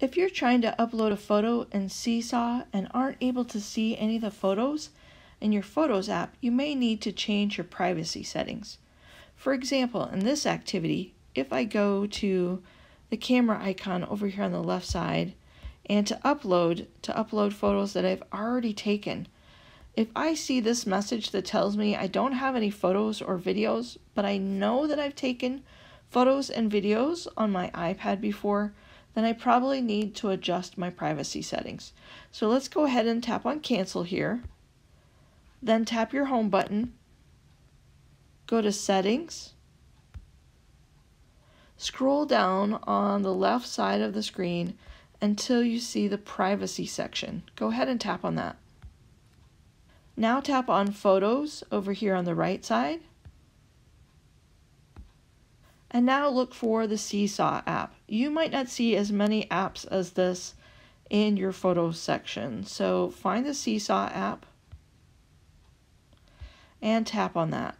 If you're trying to upload a photo in Seesaw and aren't able to see any of the photos in your Photos app, you may need to change your privacy settings. For example, in this activity, if I go to the camera icon over here on the left side and to upload, to upload photos that I've already taken, if I see this message that tells me I don't have any photos or videos, but I know that I've taken photos and videos on my iPad before, then I probably need to adjust my privacy settings. So let's go ahead and tap on cancel here. Then tap your home button. Go to settings. Scroll down on the left side of the screen until you see the privacy section. Go ahead and tap on that. Now tap on photos over here on the right side. And now look for the Seesaw app. You might not see as many apps as this in your photos section. So find the Seesaw app and tap on that.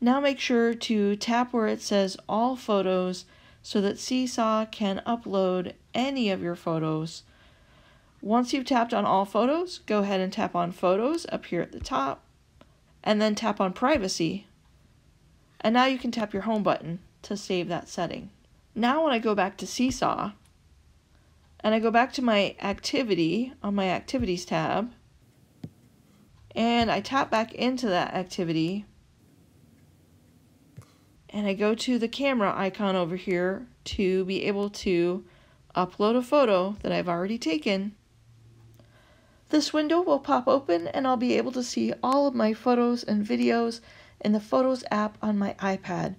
Now make sure to tap where it says all photos so that Seesaw can upload any of your photos. Once you've tapped on all photos, go ahead and tap on photos up here at the top and then tap on privacy and now you can tap your home button to save that setting. Now when I go back to Seesaw, and I go back to my activity on my activities tab, and I tap back into that activity, and I go to the camera icon over here to be able to upload a photo that I've already taken. This window will pop open and I'll be able to see all of my photos and videos in the Photos app on my iPad.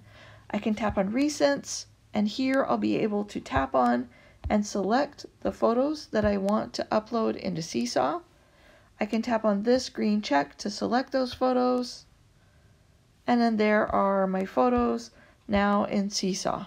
I can tap on Recents, and here I'll be able to tap on and select the photos that I want to upload into Seesaw. I can tap on this green check to select those photos. And then there are my photos now in Seesaw.